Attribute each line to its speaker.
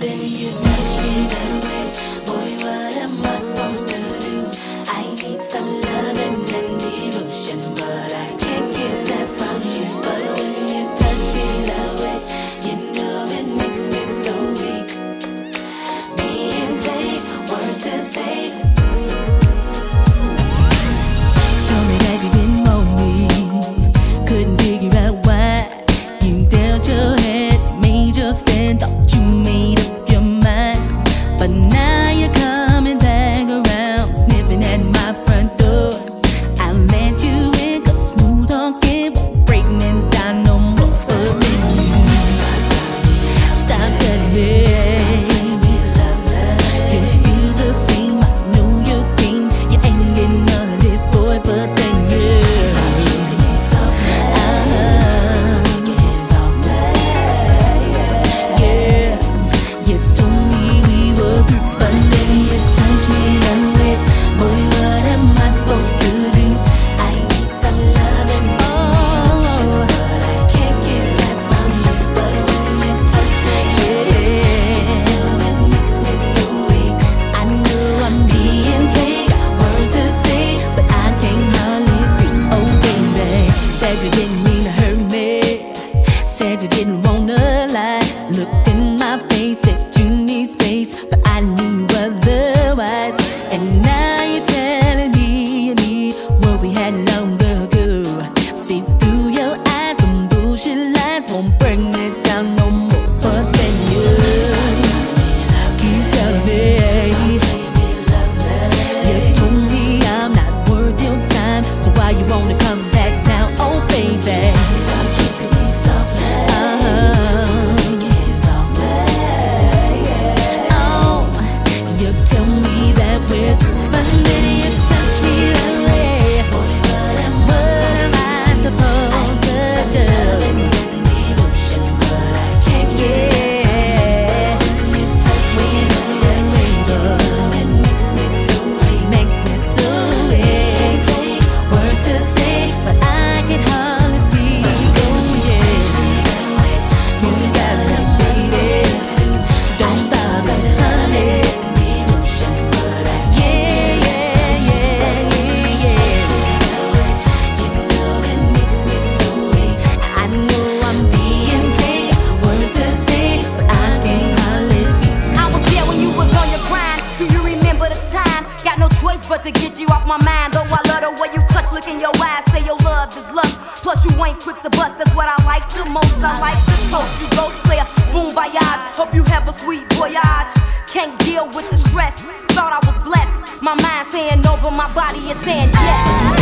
Speaker 1: something wanna to get you off my mind. Though I love the way you touch, look in your eyes, say your love is love. Plus you ain't quick to bust, that's what I like the most. I like to toast you, go player, boom voyage. Hope you have a sweet voyage. Can't deal with the stress, thought I was blessed. My mind saying no, but my body is saying yes.